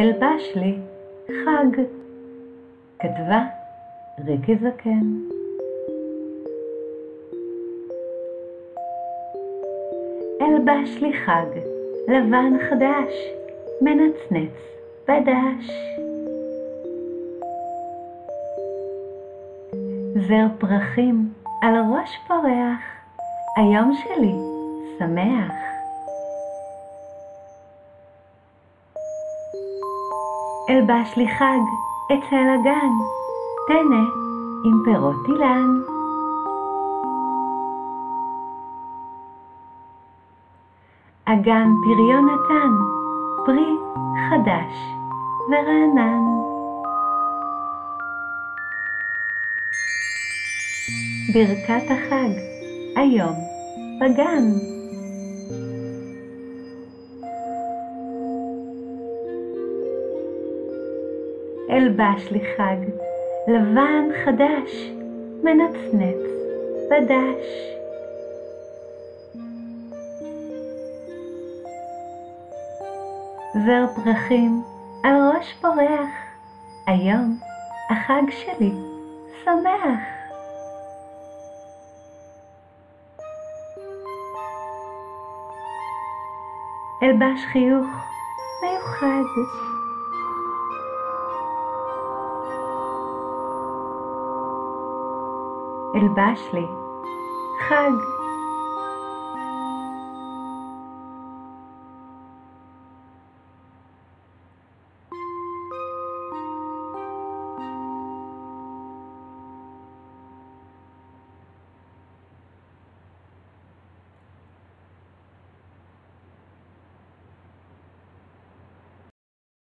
אלבש לי חג. כתבה ריקי זקן. אלבש לי חג, לבן חדש, מנצנץ בדש. זר פרחים על ראש פורח, היום שלי שמח. אלבש לי חג אצל הגן, טנא עם פירות אילן. אגן פריון נתן, פרי חדש ורענן. ברכת החג, היום בגן. אלבש לי חג, לבן חדש, מנצנץ בדש. זר פרחים על ראש פורח, היום החג שלי שמח. אלבש חיוך מיוחד. אלבש לי חג